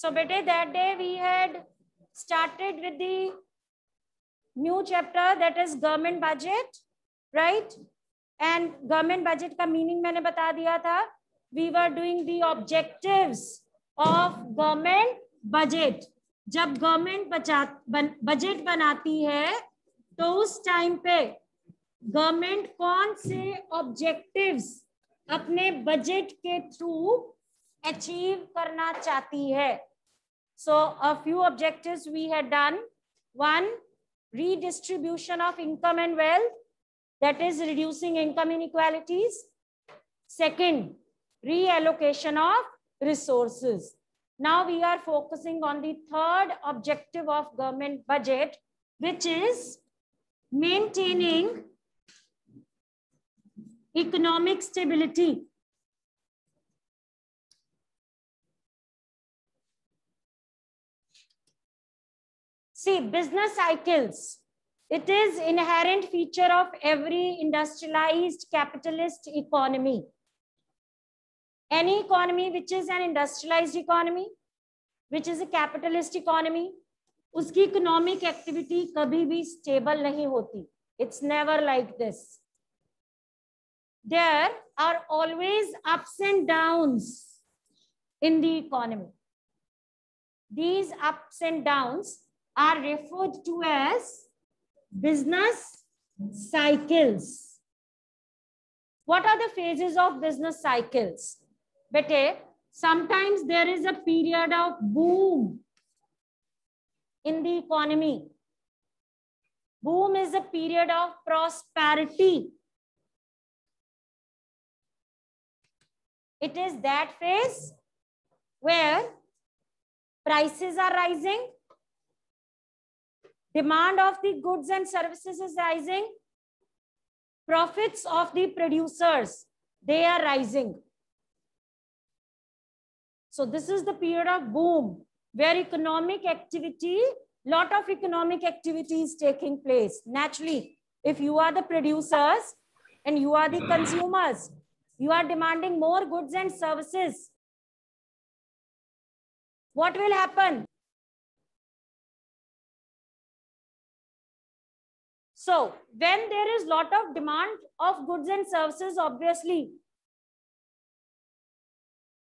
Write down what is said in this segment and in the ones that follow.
So, bete, that day we had started with the new chapter that is government budget, right? And government budget का meaning मैंने बता दिया था. We were doing the objectives of government budget. जब government budget बनाती है तो उस टाइम पे गवर्नमेंट कौन से ऑब्जेक्टिव्स अपने बजट के थ्रू अचीव करना चाहती है So a few objectives we had done. One, redistribution of income and wealth, that is reducing income inequalities. Second, reallocation of resources. Now we are focusing on the third objective of government budget, which is maintaining economic stability See, business cycles. It is inherent feature of every industrialized capitalist economy. Any economy which is an industrialized economy, which is a capitalist economy, उसकी economic activity कभी भी stable नहीं होती it's never like this there are always ups and downs in the economy. These ups and downs are referred to as business cycles. What are the phases of business cycles? Bete, sometimes there is a period of boom in the economy. Boom is a period of prosperity It is that phase where prices are rising, demand of the goods and services is rising, profits of the producers, they are rising. So this is the period of boom where economic activity, lot of economic activity is taking place. Naturally, if you are the producers and you are the consumers, you are demanding more goods and services. What will happen? So when there is lot of demand of goods and services, obviously,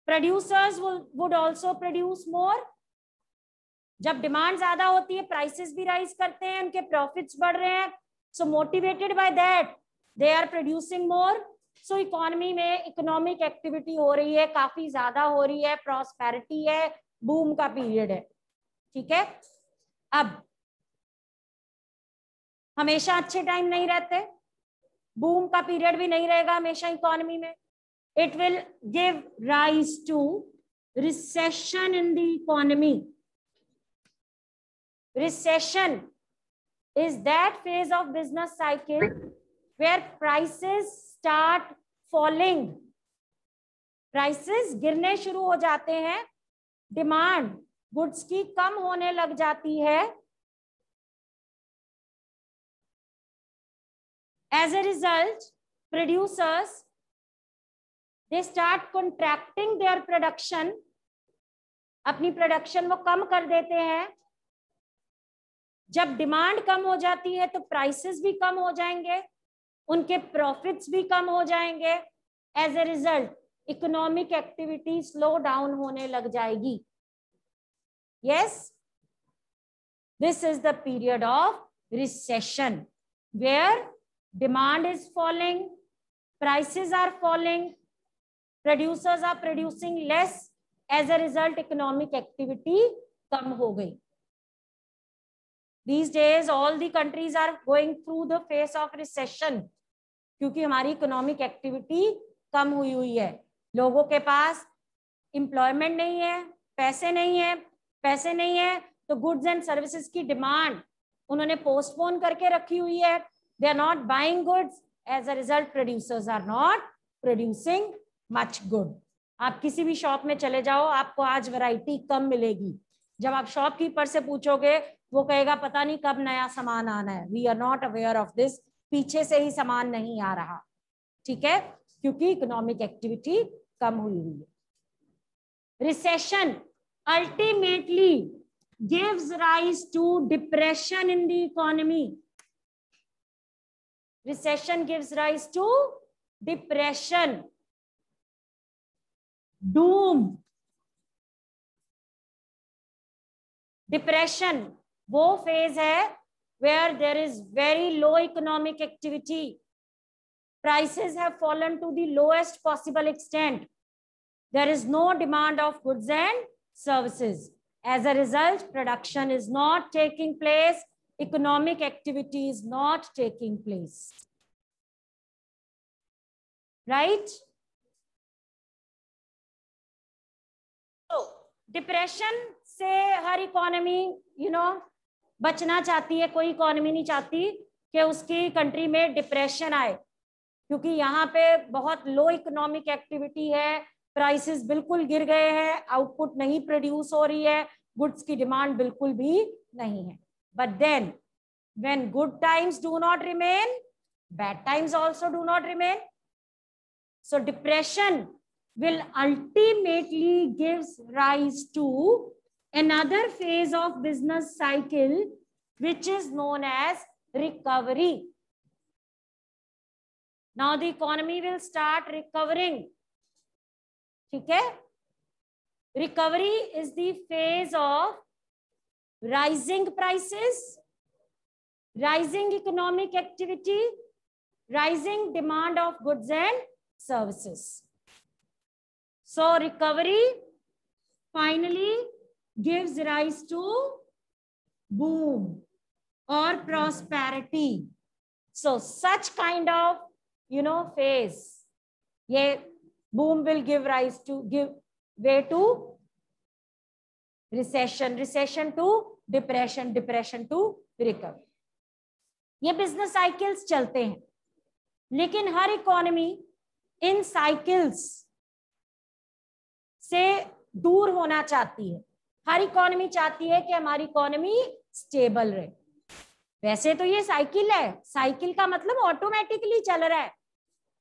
producers will, would also produce more. जब demand ज़्यादा होती है prices भी rise करते हैं उनके profits बढ़ रहे हैं so motivated by that they are producing more so economy में इकोनॉमिक एक्टिविटी हो रही है काफ़ी ज़्यादा हो रही है प्रॉस्पेरिटी है बूम का पीरियड है। ठीक है? अब हमेशा अच्छे टाइम नहीं रहते। बूम का पीरियड भी नहीं रहेगा हमेशा इकोनॉमी में। It will give rise to recession in the economy recession is that phase of business cycle where prices start falling. Prices गिरने शुरू हो जाते हैं। डिमांड गुड्स की कम होने लग जाती है। As a result producers they start contracting their production अपनी प्रोडक्शन वो कम कर देते हैं। जब डिमांड कम हो जाती है तो प्राइसेस भी कम हो जाएँगे। उनके प्रॉफिट्स भी कम हो जाएँगे। As a result economic activity slow down होने लग जाएगी। Yes this is the period of recession where demand is following prices are following producers are producing less as a result economic activity कम हो गई। These days, all the countries are going through the phase of recession, क्योंकि हमारी economic activity कम हुई हुई है। लोगों के पास employment नहीं है, पैसे नहीं है, पैसे नहीं है तो गुड्स एंड सर्विसेज़ की डिमांड उन्होंने पोस्टपोन करके रखी हुई है। They are not buying goods as a result producers are not producing much good आप किसी भी शॉप में चले जाओ, आपको आज वैरायटी कम मिलेगी। जब आप शॉपकीपर से पूछोगे, वो कहेगा, पता नहीं कब नया सामान आना है. We are not aware of this पीछे से ही सामान नहीं आ रहा। ठीक है? क्योंकि इकोनॉमिक एक्टिविटी कम हुई हुई है। Recession ultimately gives rise to depression in the economy. Recession gives rise to depression, doom, depression. वो phase है where there is very low economic activity. Prices have fallen to the lowest possible extent. There is no demand of goods and services. As a result, production is not taking place, economic activity is not taking place. Right? So, depression से हर economy you know बचना चाहती है कोई economy नहीं चाहती कि उसकी कंट्री में डिप्रेशन आए क्योंकि यहाँ पे बहुत लो इकोनॉमिक एक्टिविटी है प्राइसेस बिल्कुल गिर गए हैं आउटपुट नहीं प्रोड्यूस हो रही है गुड्स की डिमांड बिल्कुल भी नहीं है But then when good times do not remain, bad times also do not remain. So depression will ultimately gives rise to another phase of business cycle, which is known as recovery. Now the economy will start recovering. Okay? Recovery is the phase of rising prices rising economic activity rising demand of goods and services. So recovery finally gives rise to boom or prosperity. So such kind of you know phase ye boom will give rise to give way to recession recession to depression depression to recovery. ये business cycles चलते हैं। लेकिन हर economy in cycles से दूर होना चाहती है। हर economy चाहती है कि हमारी इकोनॉमी स्टेबल रहे। वैसे तो ये साइकिल है। साइकिल का मतलब ऑटोमेटिकली चल रहा है।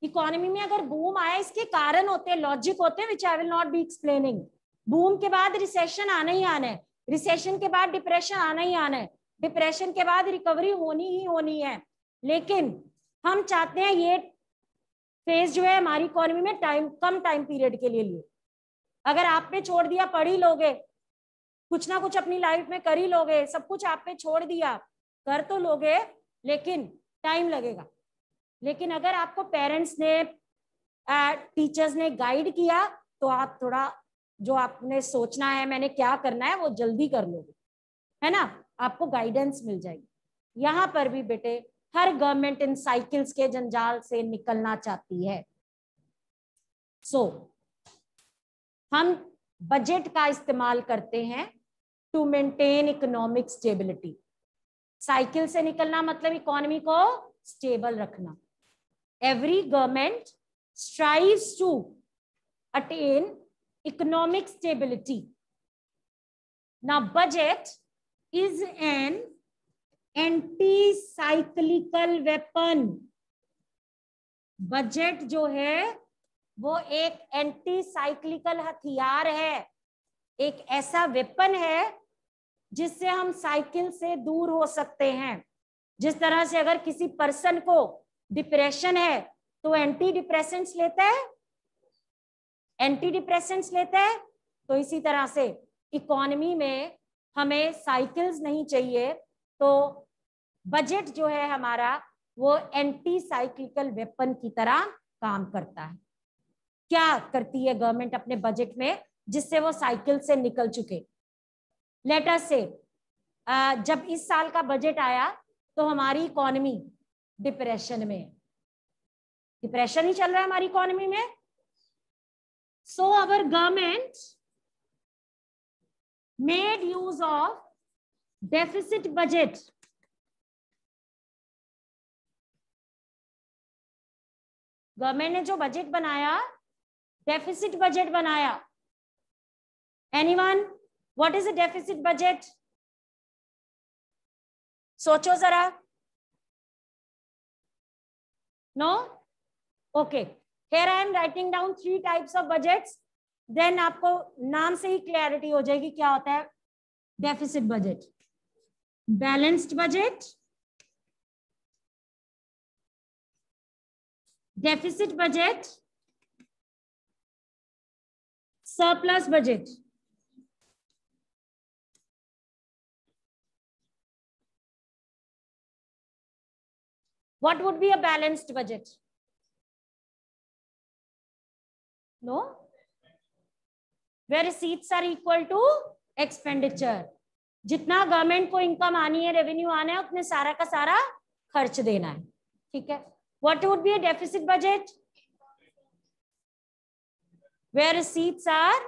इकोनॉमी में अगर बूम आया, इसके कारण होते हैं लॉजिक होते हैं which I will not be explaining boom के बाद रिसेशन आना ही आना है। रिसेशन के बाद डिप्रेशन आना ही आना है। डिप्रेशन के बाद रिकवरी होनी ही होनी है। लेकिन हम चाहते हैं ये फ़ेज़ जो है हमारी इकोनॉमी में टाइम कम टाइम पीरियड के लिए लिए। अगर आप पे छोड़ दिया, पढ़ लोगे, कुछ ना कुछ अपनी लाइफ में कर ही लोगे, सब कुछ आप पे छोड़ दिया, कर तो लोगे, लेकिन टाइम लगेगा। लेकिन अगर आपको पेरेंट्स ने टीचर्स ने गाइड किया तो आप थोड़ा जो आपने सोचना है मैंने क्या करना है वो जल्दी कर लोगे। है ना? आपको गाइडेंस मिल जाएगी। यहाँ पर भी बेटे हर गवर्नमेंट इन साइकिल्स के जंजाल से निकलना चाहती है। सो so, हम बजट का इस्तेमाल करते हैं to maintain economic stability cycle से निकलना मतलब इकोनॉमी को स्टेबल रखना। Every government strives to attain economic stability. Now, budget is an anti-cyclical weapon. Budget जो है वो एक एंटी साइक्लिकल हथियार है एक ऐसा वेपन है जिससे हम साइकिल से दूर हो सकते हैं जिस तरह से अगर किसी पर्सन को डिप्रेशन है तो एंटी डिप्रेसेंट्स लेता है एंटी डिप्रेसेंट्स लेता है तो इसी तरह से इकोनॉमी में हमें साइकिल्स नहीं चाहिए तो बजट जो है हमारा, वो एंटी साइक्लिकल वेपन की तरह काम करता है। क्या करती है गवर्नमेंट अपने बजट में, जिससे वो साइकिल से निकल चुके? लेटर से जब इस साल का बजट आया तो हमारी इकोनॉमी डिप्रेशन में डिप्रेशन ही चल रहा है हमारी इकोनॉमी में so our government made use of deficit budget government ने जो बजट बनाया डेफिसिट बजट बनाया. Anyone what is a deficit budget सोचो जरा. No? Okay. Here I am writing down three types of budgets. Then आपको नाम से ही क्लैरिटी हो जाएगी क्या होता है deficit budget balanced budget deficit budget surplus budget what would be a balanced budget no? Where receipts are equal to expenditure. जितना government को इनकम आनी है रेवेन्यू आना है, उतने सारा का सारा खर्च देना है। ठीक है? What would be a deficit budget where receipts are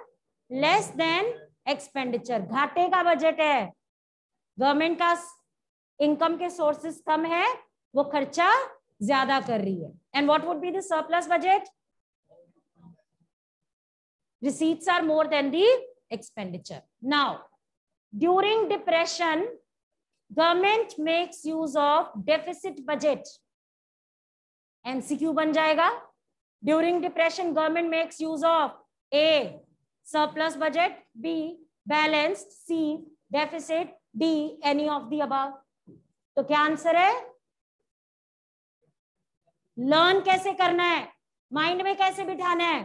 less than expenditure घाटे का बजट है। गवर्नमेंट का इनकम के सोर्सेस कम है, वो खर्चा ज़्यादा कर रही है। And what would be the surplus budget receipts are more than the expenditure now during depression government makes use of deficit budget mcq ban jayega during depression government makes use of a surplus budget b balanced c deficit d any of the above तो क्या answer है learn कैसे करना है mind में कैसे बिठाना है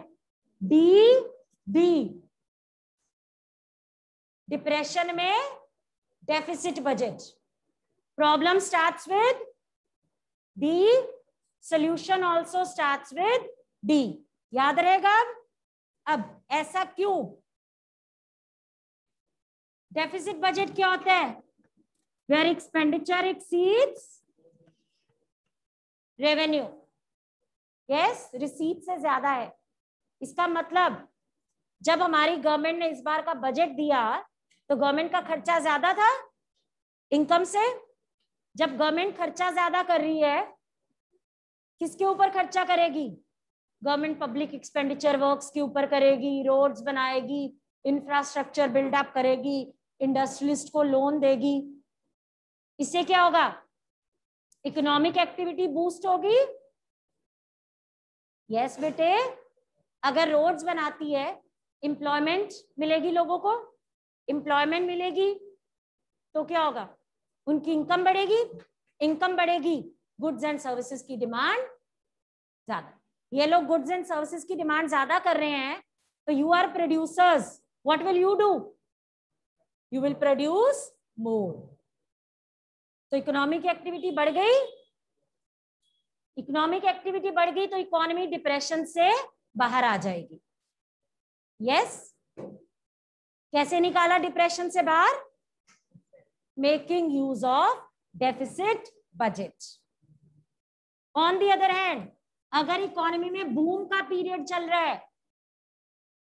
डी डी डिप्रेशन में deficit budget problem starts with D solution also starts with D याद रहेगा अब? ऐसा क्यों? डेफिसिट बजट क्या होता है? Where expenditure exceeds revenue yes receipt से ज़्यादा है। इसका मतलब जब हमारी गवर्नमेंट ने इस बार का बजट दिया तो गवर्नमेंट का खर्चा ज़्यादा था? इनकम से? जब गवर्नमेंट खर्चा ज़्यादा कर रही है, किसके ऊपर खर्चा करेगी? गवर्नमेंट पब्लिक एक्सपेंडिचर वर्क्स के ऊपर करेगी रोड्स बनाएगी इंफ्रास्ट्रक्चर बिल्डअप करेगी इंडस्ट्रियलिस्ट को लोन देगी। इससे क्या होगा? इकोनॉमिक एक्टिविटी बूस्ट होगी। यस बेटे। अगर रोड्स बनाती है एम्प्लॉयमेंट मिलेगी लोगों को। एम्प्लॉयमेंट मिलेगी तो क्या होगा? उनकी इनकम बढ़ेगी इनकम बढ़ेगी। गुड्स एंड सर्विसेज़ की डिमांड ज़्यादा। ये लोग गुड्स एंड सर्विसेज़ की डिमांड ज़्यादा कर रहे हैं तो you are producers what will you do you will produce more तो इकोनॉमिक एक्टिविटी बढ़ गई। इकोनॉमिक एक्टिविटी बढ़ गई तो इकोनॉमी डिप्रेशन से बाहर आ जाएगी। यस? कैसे निकाला डिप्रेशन से बाहर? Making use of deficit budget on the other hand अगर इकोनॉमी में बूम का पीरियड चल रहा है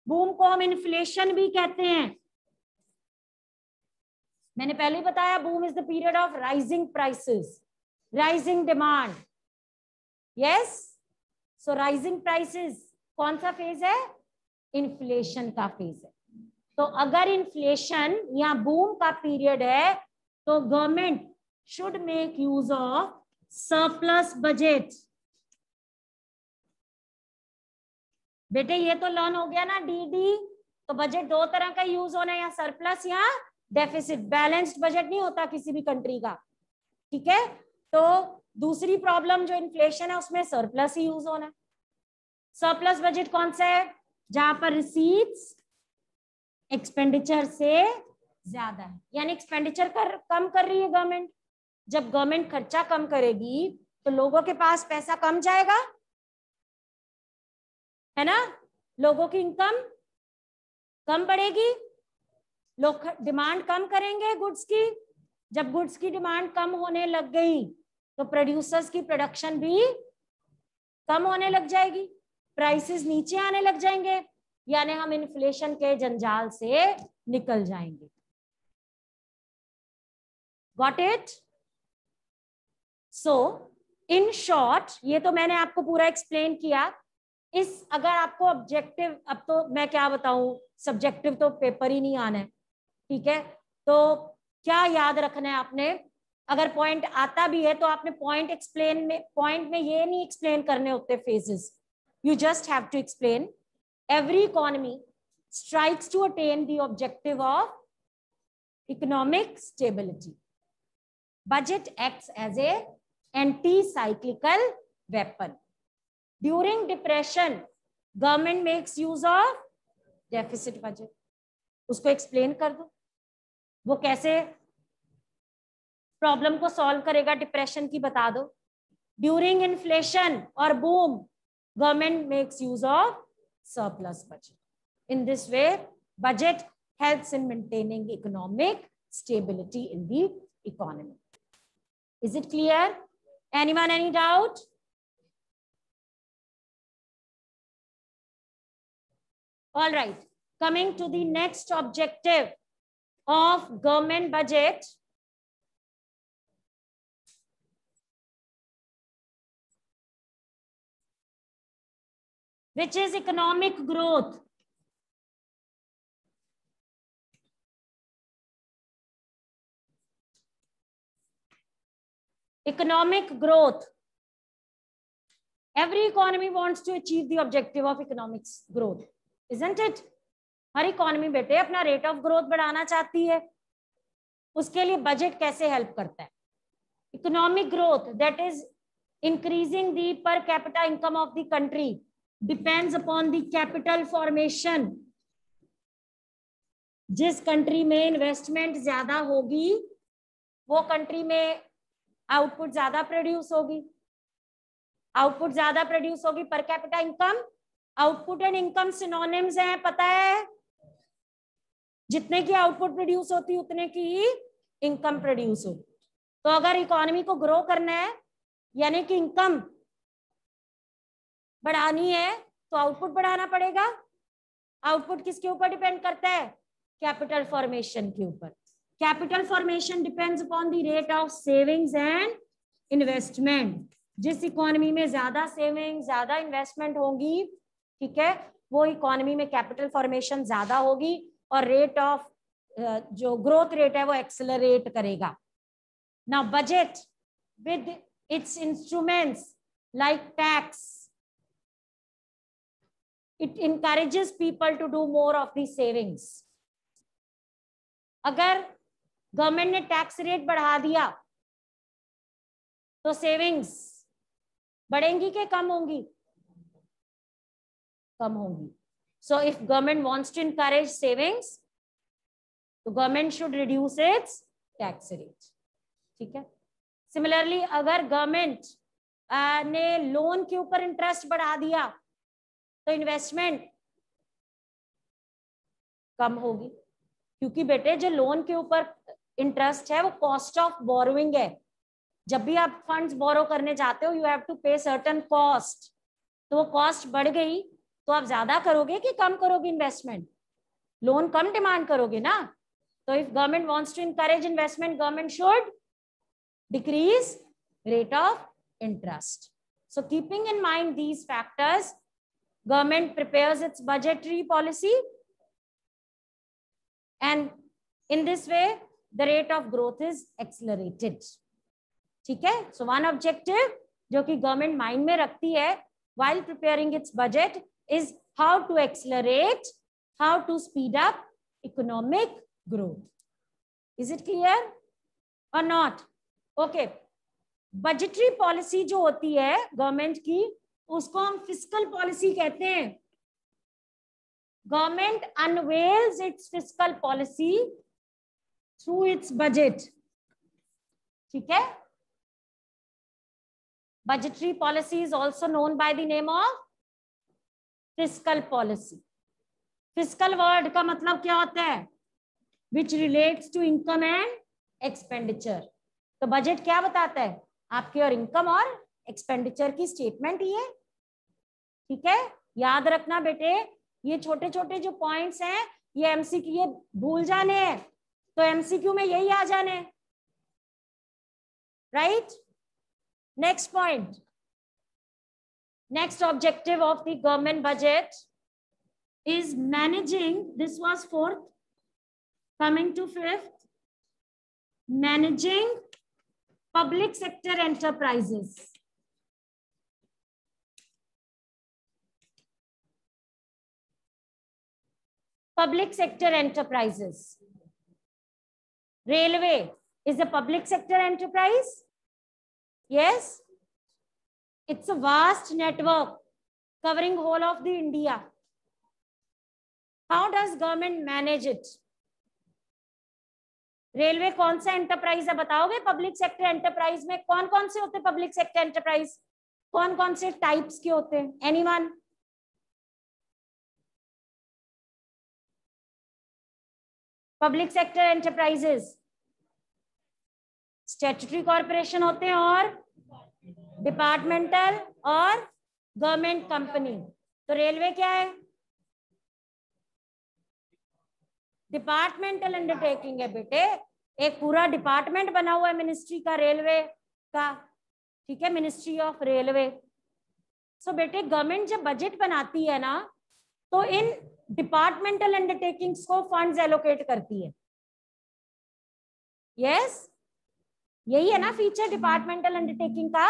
बूम को हम इन्फ्लेशन भी कहते हैं। मैंने पहले ही बताया boom is the period of rising prices rising demand yes so rising prices कौन सा फ़ेज़ है? इन्फ्लेशन का फ़ेज़ है। तो अगर इन्फ्लेशन या बूम का पीरियड है तो government should make use of surplus budget बेटे, ये तो लर्न हो गया ना डी डी तो बजट दो तरह का यूज़ होना या सरप्लस या डेफिसिट बैलेंस्ड बजट नहीं होता किसी भी कंट्री का। ठीक है? तो दूसरी प्रॉब्लम जो इन्फ्लेशन है, उसमें सरप्लस ही यूज़ होना। सरप्लस बजट कौन सा है? जहाँ पर रिसीट्स एक्सपेंडिचर से ज़्यादा है। यानी एक्सपेंडिचर कर, कम कर रही है गवर्नमेंट जब गवर्नमेंट खर्चा कम करेगी तो लोगों के पास पैसा कम जाएगा। है ना? लोगों की इनकम कम बढ़ेगी। लोग डिमांड कम करेंगे गुड्स की। जब गुड्स की डिमांड कम होने लग गई तो प्रोड्यूसर्स की प्रोडक्शन भी कम होने लग जाएगी। प्राइसेस नीचे आने लग जाएँगे, यानी हम इन्फ्लेशन के जंजाल से निकल जाएँगे। Got it so in short ये तो मैंने आपको पूरा एक्सप्लेन किया। इस, अगर आपको ऑब्जेक्टिव अब तो मैं क्या बताऊँ सब्जेक्टिव तो पेपर ही नहीं आना है, ठीक है? तो क्या याद रखना है आपने? अगर पॉइंट आता भी है तो आपने पॉइंट एक्सप्लेन में पॉइंट में ये नहीं एक्सप्लेन करने होते phases you just have to explain every economy strikes to attain the objective of economic stability. Budget acts as a anti-cyclical weapon. During depression, government makes use of deficit budget. उसको explain कर दो वो कैसे problem को solve करेगा depression की बता दो ड्यूरिंग इन्फ्लेशन और boom government makes use of surplus budget. In this way, budget helps in maintaining economic stability in the economy. Is it clear? Anyone any doubt? All right, coming to the next objective of government budget which is economic growth. Economic growth. Every economy wants to achieve the objective of economic growth, isn't it? हर economy बेटे अपना rate of growth बढ़ाना चाहती है उसके लिए budget कैसे help करता है economic growth that is increasing the per capita income of the country depends upon the capital formation जिस कंट्री में इन्वेस्टमेंट ज़्यादा होगी, वो कंट्री में आउटपुट ज़्यादा प्रोड्यूस होगी। आउटपुट ज़्यादा प्रोड्यूस होगी per capita income output and income synonyms हैं, पता है? जितने की आउटपुट प्रोड्यूस होती, उतने की ही इनकम प्रोड्यूस होती। तो अगर इकोनॉमी को ग्रो करना है, यानी कि इनकम बढ़ानी है तो आउटपुट बढ़ाना पड़ेगा। आउटपुट किसके ऊपर डिपेंड करता है? कैपिटल फॉर्मेशन के ऊपर। Capital formation depends upon the rate of savings and investment जिस इकोनॉमी में ज़्यादा सेविंग ज़्यादा इन्वेस्टमेंट होगी, ठीक है, वो इकोनॉमी में कैपिटल फॉर्मेशन ज़्यादा होगी और रेट ऑफ़ जो ग्रोथ रेट है वो एक्सेलरेट करेगा। ना budget with its instruments like tax it encourages people to do more of the savings. अगर गवर्नमेंट ने टैक्स रेट बढ़ा दिया तो सेविंग्स बढ़ेंगी कि कम होंगी? कम होंगी। So if government wants to encourage savings तो government should reduce its tax rate ठीक है? सिमिलरली अगर गवर्नमेंट ने लोन के ऊपर इंटरेस्ट बढ़ा दिया तो इन्वेस्टमेंट कम होगी। क्योंकि बेटे, जो लोन के ऊपर इंटरेस्ट है, वो कॉस्ट ऑफ़ बोरोइंग है। जब भी आप फंड्स बोरो करने जाते हो you have to pay certain cost तो वो कॉस्ट बढ़ गई तो आप ज़्यादा करोगे कि कम करोगे इन्वेस्टमेंट लोन कम डिमांड करोगे ना? तो if government wants to encourage investment government should decrease rate of interest so keeping in mind these factors government prepares its budgetary policy and in this way the rate of growth is accelerated ठीक है so one objective जो कि government mind में रखती है while preparing its budget is how to accelerate how to speed up economic growth is it clear or not okay budgetary policy जो होती है government की उसको हम फ़िज़िकल पॉलिसी कहते हैं। Government unveils its fiscal policy through its budget ठीक है? Budgetary policy is also known by the name of fiscal policy fiscal word का मतलब क्या होता है? Which relates to income and expenditure तो बजट क्या बताता है? आपके और इनकम और एक्सपेंडिचर की स्टेटमेंट है ठीक है? याद रखना बेटे, ये छोटे छोटे जो पॉइंट्स हैं, ये एमसीक्यू ये भूल जाने हैं। तो एमसीक्यू में यही आ जाने right next point next objective of the government budget is managing, this was fourth, coming to fifth, managing public sector enterprises. Public sector enterprises. Railway is a public sector enterprise. Yes. It's a vast network covering whole of the India. How does government manage it? Railway कौन सा enterprise है बताओगे public sector enterprise में कौन कौन से होते हैं पब्लिक सेक्टर एंटरप्राइज कौन कौन से टाइप्स के होते हैं anyone public sector enterprises statutory corporation होते हैं और डिपार्टमेंटल और गवर्नमेंट कंपनी तो रेलवे क्या है? डिपार्टमेंटल अंडरटेकिंग है बेटे। एक पूरा डिपार्टमेंट बना हुआ है मिनिस्ट्री का रेलवे का। ठीक है मिनिस्ट्री ऑफ़ रेलवे सो बेटे गवर्नमेंट जब बजट बनाती है ना तो इन डिपार्टमेंटल अंडरटेकिंग्स को फंड्स एलोकेट करती है। Yes yes? यही है ना फीचर डिपार्टमेंटल अंडरटेकिंग का,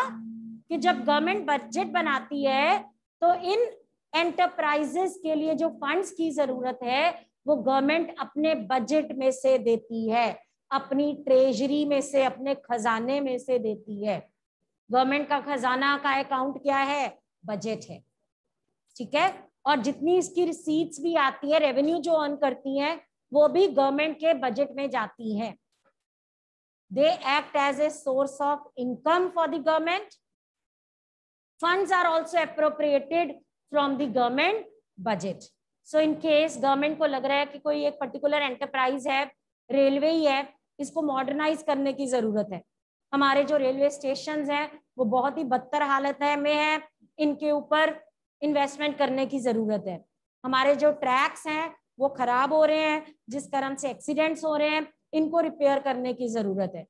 कि जब गवर्नमेंट बजट बनाती है तो इन एंटरप्राइजेस के लिए जो फंड्स की ज़रूरत है, वो गवर्नमेंट अपने बजट में से देती है, अपनी ट्रेजरी में से, अपने खजाने में से देती है। गवर्नमेंट का खजाना का अकाउंट क्या है? बजट है। ठीक है? और जितनी इसकी रिसीट्स भी आती है रेवेन्यू जो अर्न करती है, वो भी गवर्नमेंट के बजट में जाती है। They act as a source of income for the government funds are also appropriated from the government budget so in case government को लग रहा है कि कोई एक पर्टिकुलर एंटरप्राइज है रेलवे ही है, इसको मॉडर्नाइज करने की ज़रूरत है। हमारे जो रेलवे स्टेशन हैं, वो बहुत ही बदतर हालत है में है। इनके ऊपर इन्वेस्टमेंट करने की ज़रूरत है। हमारे जो ट्रैक्स हैं, वो खराब हो रहे हैं, जिस कारण से एक्सीडेंट्स हो रहे हैं, इनको रिपेयर करने की ज़रूरत है।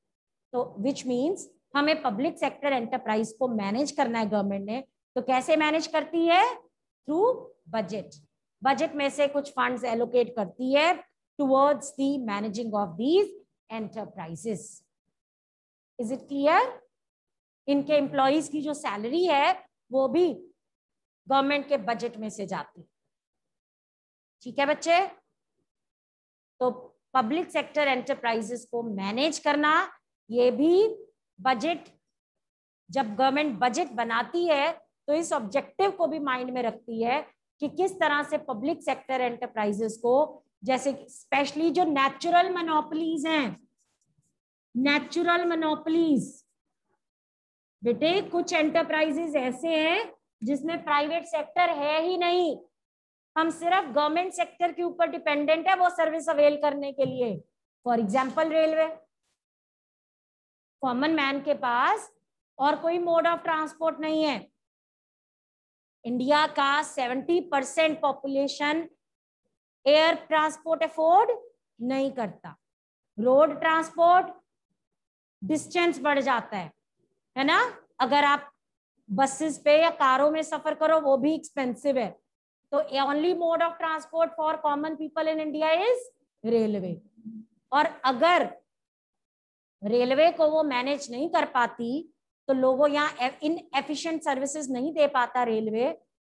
तो विच मीन्स हमें पब्लिक सेक्टर एंटरप्राइज को मैनेज करना है गवर्नमेंट ने। तो कैसे मैनेज करती है? थ्रू बजट बजट में से कुछ फंड्स एलोकेट करती है towards the managing of these enterprises is it clear इनके एम्प्लॉयज़ की जो सैलरी है, वो भी गवर्नमेंट के बजट में से जाती। ठीक है बच्चे? तो पब्लिक सेक्टर एंटरप्राइजेस को मैनेज करना, ये भी बजट जब गवर्नमेंट बजट बनाती है तो इस ऑब्जेक्टिव को भी माइंड में रखती है कि किस तरह से पब्लिक सेक्टर एंटरप्राइजेस को, जैसे स्पेशली जो नेचुरल मोनोपलीज हैं नेचुरल मोनोपलीज बेटे, कुछ एंटरप्राइजेस ऐसे हैं जिसमें प्राइवेट सेक्टर है ही नहीं। हम सिर्फ़ गवर्नमेंट सेक्टर के ऊपर डिपेंडेंट है वो सर्विस अवेल करने के लिए। For example railway common man के पास और कोई मोड ऑफ़ ट्रांसपोर्ट नहीं है। इंडिया का 70 percent population air transport afford नहीं करता। रोड ट्रांसपोर्ट डिस्टेंस बढ़ जाता है। है ना? अगर आप बसेस पे या कारों में सफ़र करो, वो भी एक्सपेंसिव है। तो only mode of transport for common people in India is railway और अगर रेलवे को वो मैनेज नहीं कर पाती तो लोगों यहाँ इन एफिशिएंट सर्विसेज़ नहीं दे पाता रेलवे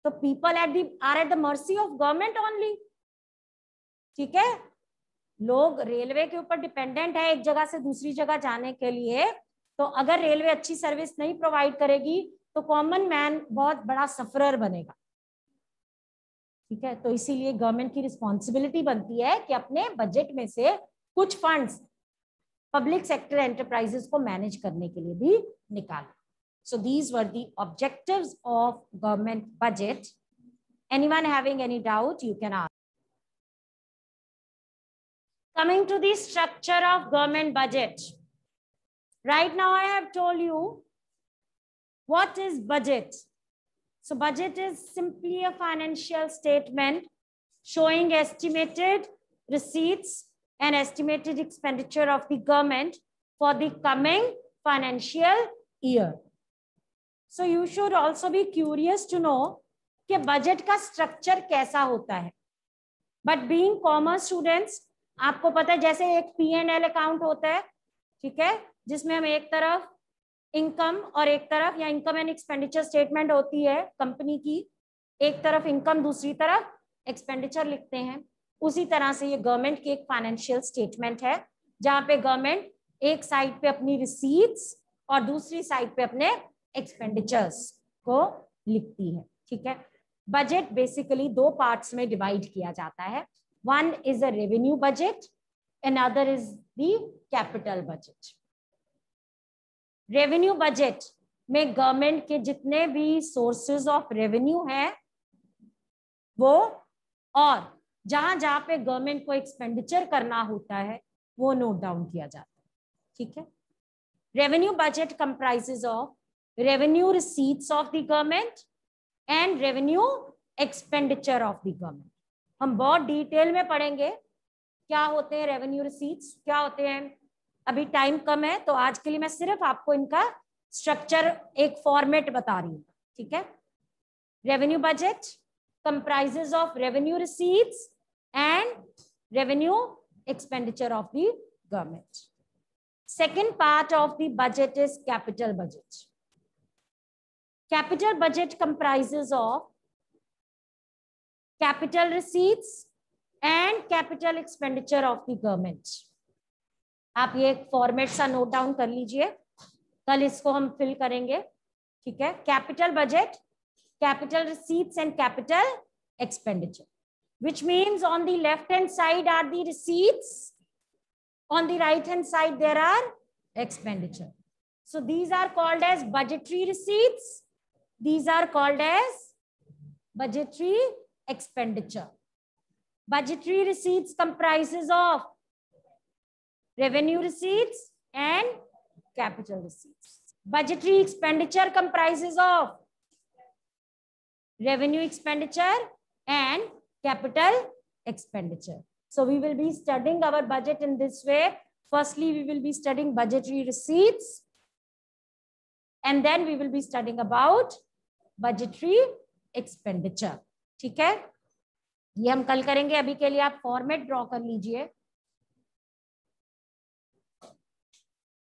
तो people at the are at the mercy of government only ठीक है? लोग रेलवे के ऊपर डिपेंडेंट है एक जगह से दूसरी जगह जाने के लिए तो अगर रेलवे अच्छी सर्विस नहीं प्रोवाइड करेगी तो कॉमन मैन बहुत बड़ा सफरर बनेगा। ठीक है? तो इसीलिए गवर्नमेंट की रिस्पॉन्सिबिलिटी बनती है कि अपने बजट में से कुछ फंड पब्लिक सेक्टर एंटरप्राइजेस को मैनेज करने के लिए भी निकाल। So these were the objective of government budget any one having any doubt you can are coming to the structure of government budget right now I have told you What is budget? So budget is simply a financial statement showing estimated receipts and estimated expenditure of the government for the coming financial year. So you should also be curious to know कि budget का structure कैसा होता है but being commerce students आपको पता है जैसे एक पी एंड एल अकाउंट होता है ठीक है जिसमें हम एक तरफ़ इनकम और एक तरफ़, या इनकम एंड एक्सपेंडिचर स्टेटमेंट होती है कंपनी की, एक तरफ़ इनकम दूसरी तरफ़ एक्सपेंडिचर लिखते हैं। उसी तरह से ये गवर्नमेंट की एक फाइनेंशियल स्टेटमेंट है, जहाँ पे गवर्नमेंट एक साइड पे अपनी रिसीट्स और दूसरी साइड पे अपने एक्सपेंडिचर्स को लिखती है, ठीक है? बजट बेसिकली दो पार्ट्स में डिवाइड किया जाता है। One is a revenue budget other is the capital budget revenue budget में गवर्नमेंट के जितने भी सोर्सेज ऑफ़ रेवेन्यू है, वो और जहाँ जहाँ पे गवर्नमेंट को एक्सपेंडिचर करना होता है, वो नोट डाउन किया जाता है। ठीक है? Revenue budget comprises of revenue receipts of the government and revenue expenditure of the government हम बहुत डिटेल में पढ़ेंगे, क्या होते हैं रेवेन्यू रिसीट्स क्या होते हैं? अभी टाइम कम है तो आज के लिए मैं सिर्फ़ आपको इनका स्ट्रक्चर एक फॉर्मेट बता रही हूँ, ठीक है? Revenue budget comprises of revenue receipts and revenue expenditure of the government second part of the budget is capital budget capital budget comprises of capital receipts and capital expenditure of the government. आप ये एक format सा note down कर लीजिए। कल इसको हम fill करेंगे, ठीक है? Capital budget capital receipts and capital expenditure which means on the left hand side are the receipts on the right hand side there are expenditure so these are called as budgetary receipts these are called as budgetary expenditure budgetary receipts comprises of revenue receipts and capital receipts. Budgetary expenditure comprises of revenue expenditure and capital expenditure. So we will be studying our budget in this way. Firstly, we will be studying budgetary receipts. And then we will be studying about budgetary expenditure. ठीक है ये हम कल करेंगे अभी के लिए आप फॉर्मेट ड्रॉ कर लीजिए